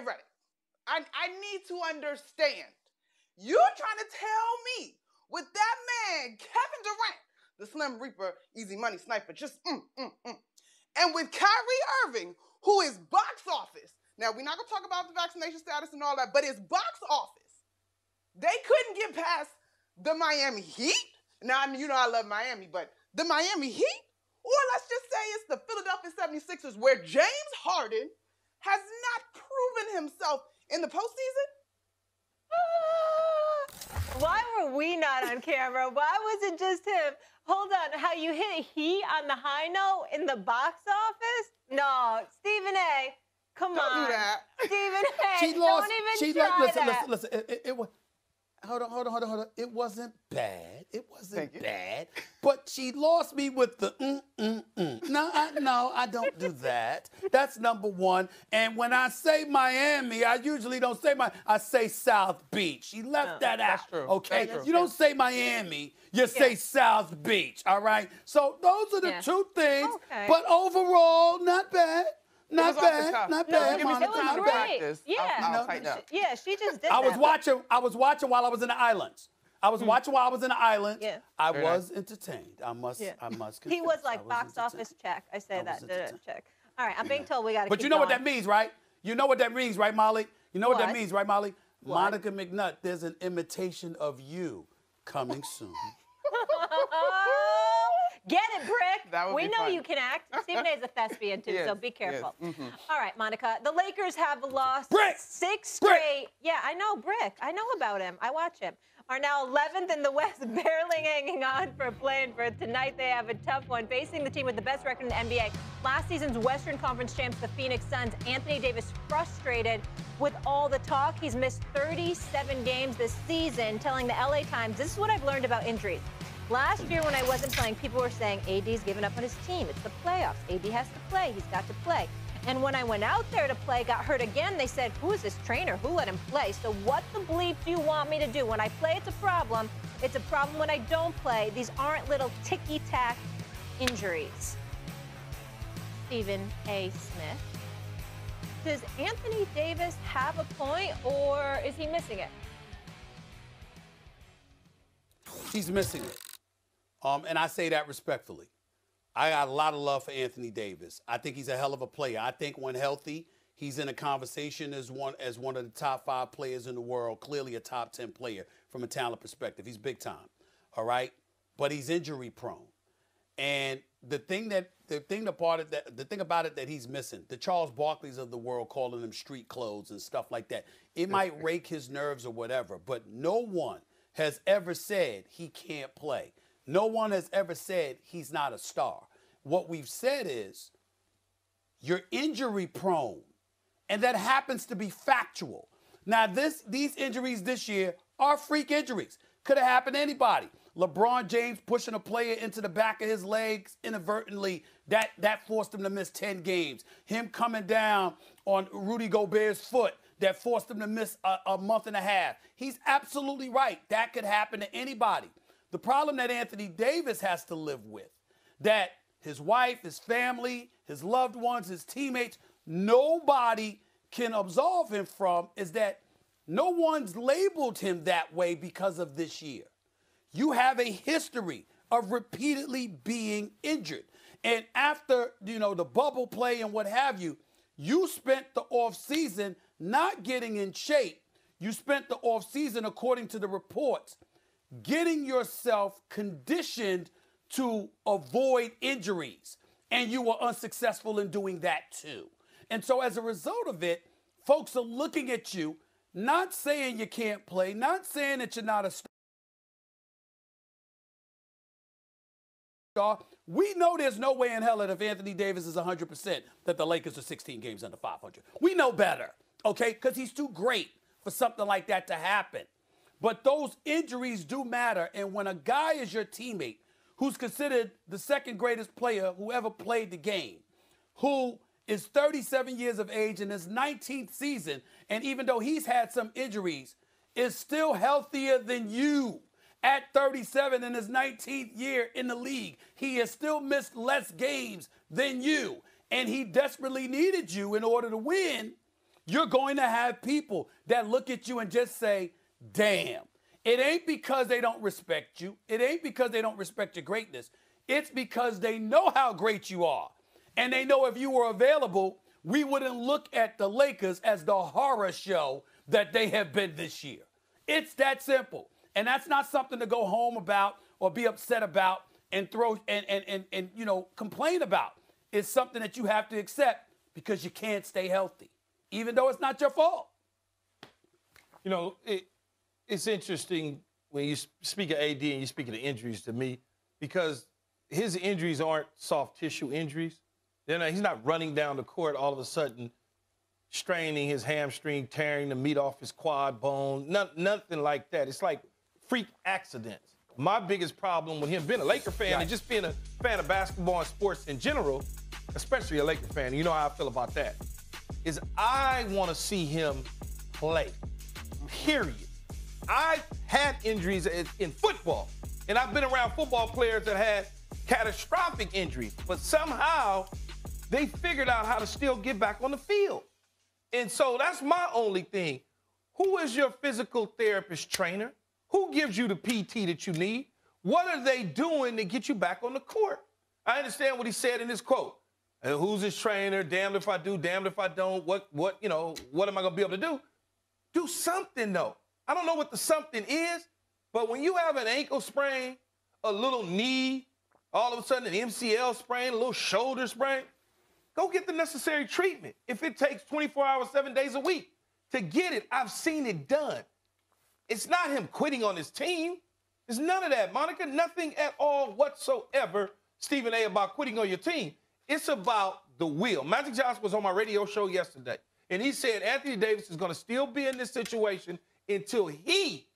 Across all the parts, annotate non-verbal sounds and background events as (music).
Redick, I, I need to understand. You're trying to tell me with that man, Kevin Durant, the Slim Reaper, easy money sniper, just mm, mm, mm. And with Kyrie Irving, who is box office. Now, we're not going to talk about the vaccination status and all that, but it's box office. They couldn't get past the Miami Heat. Now, I mean, you know I love Miami, but the Miami Heat, or let's just say it's the Philadelphia 76ers, where James Harden has not proven himself in the postseason. Ah! Why were we not on camera? Why was it just him? Hold on, how you hit he on the high note in the box office? No, Stephen A. Come Don't on, do that. Stephen A. She Don't lost. even She try lost. Listen, that. listen, listen. It, it, it was. Hold on, hold on, hold on, hold on. It wasn't bad. It wasn't bad. But she lost me with the mm, mm, mm. No, I, no, I don't do that. That's number one. And when I say Miami, I usually don't say my. I say South Beach. She left Oh, that out. that's true. Okay, That's you don't say Miami. You say South Beach. All right. So those are the Yeah. two things. Okay. But overall, not bad. Not was off the bad. Not No, bad. give me Monica, it was time to not bad. great. practice. Yeah. I'll, I'll No, tighten up. Yeah, she just did I was watching. I was watching while I was in the islands. I was hmm. watching while I was in the islands. Yeah. I Very was entertained. I must. Yeah. I must. He was I like box entertained. office check. I say I that. was da- da- entertained. check. All right, I'm being told we got to. But you know what that means, right? You know what that means, right, Molly? You know what, that means, right, Molly? What? Monica McNutt. There's an imitation of you coming soon. (laughs) Get it, Brick. That would we be know fun. you can act. Stephen A is a thespian too, so be careful. yes, mhm. All right, Monica. The Lakers have lost Brick! six Brick! straight. Yeah, I know Brick. I know about him. I watch him. Are now 11th in the West, (laughs) barely hanging on for a play-in berth. Tonight they have a tough one, facing the team with the best record in the NBA. Last season's Western Conference champs, the Phoenix Suns. Anthony Davis frustrated with all the talk. He's missed 37 games this season, telling the LA Times, "This is what I've learned about injuries." Last year, when I wasn't playing, people were saying AD's given up on his team. It's the playoffs. AD has to play. He's got to play. And when I went out there to play, got hurt again, they said, Who is this trainer? Who let him play? So, what the bleep do you want me to do? When I play, it's a problem. It's a problem when I don't play. These aren't little ticky tack injuries. Stephen A. Smith. Does Anthony Davis have a point or is he missing it? He's missing it. Um, and I say that respectfully. I got a lot of love for Anthony Davis. I think he's a hell of a player. I think when healthy, he's in a conversation as one as one of the top five players in the world. Clearly a top ten player from a talent perspective. He's big time. All right, but he's injury prone. And the thing that the thing the part of that the thing about it that he's missing, the Charles Barkleys of the world calling him street clothes and stuff like that. It might rake his nerves or whatever, but no one has ever said he can't play. No one has ever said he's not a star. What we've said is you're injury prone, and that happens to be factual. Now, this these injuries this year are freak injuries. Could have happened to anybody. LeBron James pushing a player into the back of his legs inadvertently, that, that forced him to miss 10 games. Him coming down on Rudy Gobert's foot, that forced him to miss a, a month and a half. He's absolutely right. That could happen to anybody. The problem that Anthony Davis has to live with, that his wife, his family, his loved ones, his teammates, nobody can absolve him from is that no one's labeled him that way because of this year. You have a history of repeatedly being injured. And after, you know, the bubble play and what have you, you spent the off season not getting in shape. You spent the off season according to the reports getting yourself conditioned to avoid injuries. And you were unsuccessful in doing that too. And so as a result of it, folks are looking at you, not saying you can't play, not saying that you're not a star. We know there's no way in hell that if Anthony Davis is 100%, that the Lakers are 16 games under 500. We know better, okay? Because he's too great for something like that to happen. But those injuries do matter. And when a guy is your teammate, who's considered the second greatest player who ever played the game, who is 37 years of age in his 19th season, and even though he's had some injuries, is still healthier than you at 37 in his 19th year in the league. He has still missed less games than you, and he desperately needed you in order to win. you're going to have people that look at you and just say, damn. It ain't because they don't respect you. It ain't because they don't respect your greatness. It's because they know how great you are. And they know if you were available, we wouldn't look at the Lakers as the horror show that they have been this year. It's that simple. And that's not something to go home about or be upset about and throw and and and, and you know complain about. It's something that you have to accept because you can't stay healthy, even though it's not your fault. You know, it, it's interesting when you speak of AD and you speak of the injuries to me because his injuries aren't soft tissue injuries. Then he's not running down the court all of a sudden straining his hamstring, tearing the meat off his quad bone, not, nothing like that. It's like freak accidents. My biggest problem with him being a Laker fan right. and just being a fan of basketball and sports in general, especially a Laker fan, you know how I feel about that, is I want to see him play. Period. I had injuries in football, and I've been around football players that had catastrophic injuries, but somehow they figured out how to still get back on the field. And so that's my only thing. Who is your physical therapist trainer? Who gives you the PT that you need? What are they doing to get you back on the court? I understand what he said in his quote. And who's his trainer? Damned if I do, damned if I don't. What, what, you know, what am I gonna be able to do? Do something though. I don't know what the something is, but when you have an ankle sprain, a little knee, all of a sudden an MCL sprain, a little shoulder sprain, go get the necessary treatment. If it takes 24 hours, seven days a week to get it, I've seen it done. It's not him quitting on his team. It's none of that, Monica. Nothing at all whatsoever, Stephen A, about quitting on your team. It's about the will. Magic Johnson was on my radio show yesterday, and he said Anthony Davis is going to still be in this situation until he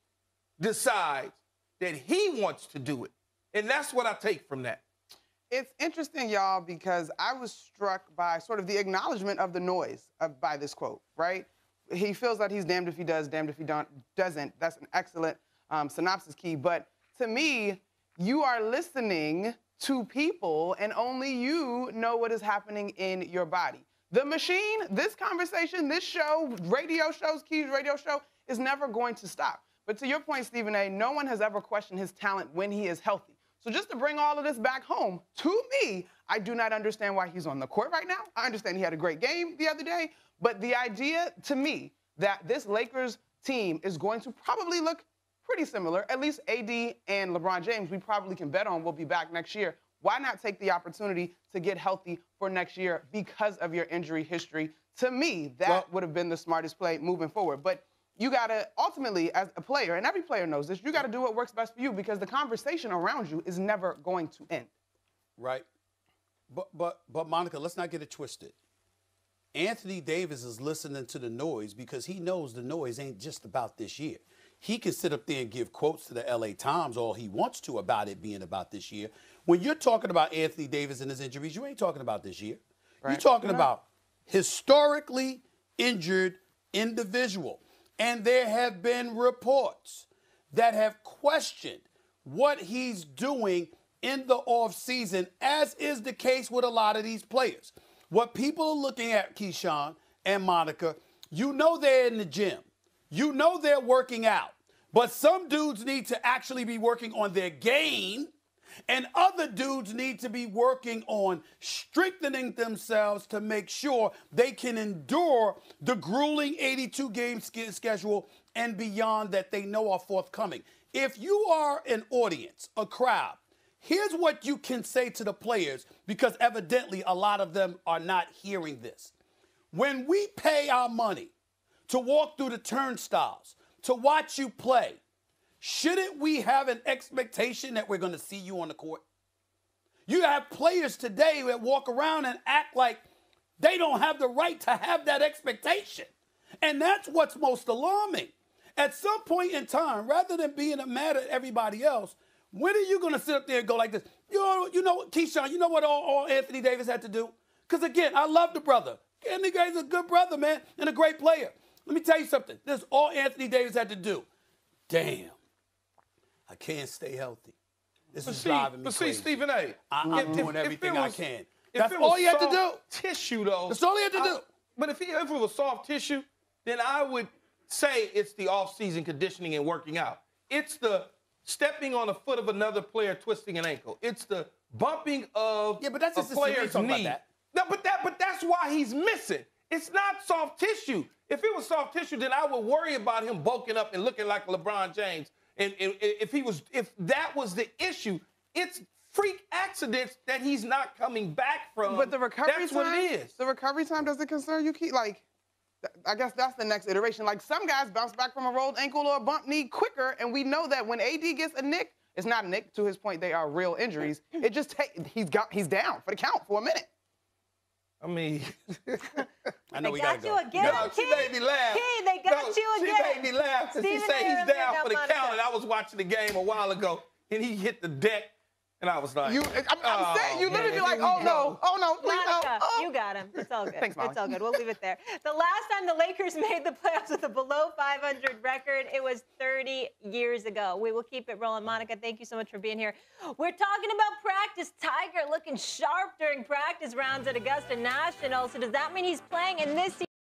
decides that he wants to do it. And that's what I take from that. It's interesting, y'all, because I was struck by sort of the acknowledgement of the noise of, by this quote, right? he feels that he's damned if he does, damned if he don't, doesn't. That's an excellent um, synopsis key. But to me, you are listening to people, and only you know what is happening in your body. The machine, this conversation, this show, radio shows, Keys radio show, is never going to stop. But to your point, Stephen A., no one has ever questioned his talent when he is healthy. So just to bring all of this back home, to me, I do not understand why he's on the court right now. I understand he had a great game the other day, but the idea to me that this Lakers team is going to probably look pretty similar, at least AD and LeBron James, we probably can bet on will be back next year. Why not take the opportunity to get healthy for next year because of your injury history? To me, that well, would have been the smartest play moving forward. But you got to ultimately, as a player, and every player knows this, you got to do what works best for you because the conversation around you is never going to end. Right. But but but Monica, let's not get it twisted. Anthony Davis is listening to the noise because he knows the noise ain't just about this year. He can sit up there and give quotes to the LA Times all he wants to about it being about this year. When you're talking about Anthony Davis and his injuries, you ain't talking about this year. Right. You're talking right. about historically injured individual. And there have been reports that have questioned what he's doing in the offseason, as is the case with a lot of these players. What people are looking at, Keyshawn and Monica, you know they're in the gym. You know they're working out. But some dudes need to actually be working on their game, and other dudes need to be working on strengthening themselves to make sure they can endure the grueling 82 game schedule and beyond that they know are forthcoming. If you are an audience, a crowd, Here's what you can say to the players because evidently a lot of them are not hearing this. When we pay our money to walk through the turnstiles, to watch you play, shouldn't we have an expectation that we're going to see you on the court? You have players today that walk around and act like they don't have the right to have that expectation. And that's what's most alarming. At some point in time, rather than being mad at everybody else, when are you going to sit up there and go like this? You know, you know, Keyshawn, you know what all, all Anthony Davis had to do? Because again, I love the brother. Anthony Davis is a good brother, man, and a great player. Let me tell you something. This is all Anthony Davis had to do. Damn, I can't stay healthy. This but is see, driving me but crazy. see, Stephen A. I, doing if, everything if was, I can. That's all he had to do. Tissue, though. That's all you had to do. but if, he, if it was soft tissue, then I would say it's the off-season conditioning and working out. It's the stepping on the foot of another player, twisting an ankle. It's the bumping of Yeah, but that's a player's knee. No, but that but that's why he's missing. It's not soft tissue. If it was soft tissue, then I would worry about him bulking up and looking like LeBron James. And, and- and if he was, if that was the issue, it's freak accidents that he's not coming back from. But the recovery that's time, what it is. the recovery time doesn't concern you. Keep like, I guess that's the next iteration. Like some guys bounce back from a rolled ankle or a bump knee quicker, and we know that when AD gets a nick, it's not a nick. To his point, they are real injuries. It just ta- he's got he's down for the count for a minute. I mean, (laughs) I know They we got gotta you go. again. no, she Key, made me laugh. Key, they got No, you She again. made me laugh because she said he's down for the count, and I was watching the game a while ago, and he hit the deck, and I was like, You, I'm, I'm oh, saying you literally man, be like, oh no, oh no, please no. Monica, oh, oh. you got him. It's all good. Thanks, Molly. It's all good. We'll leave it there. The last time the Lakers (laughs) made the playoffs with a below 500 record, it was 30 years ago. We will keep it rolling. Monica, thank you so much for being here. We're talking about practice. Tiger looking sharp during practice rounds at Augusta National. So does that mean he's playing in this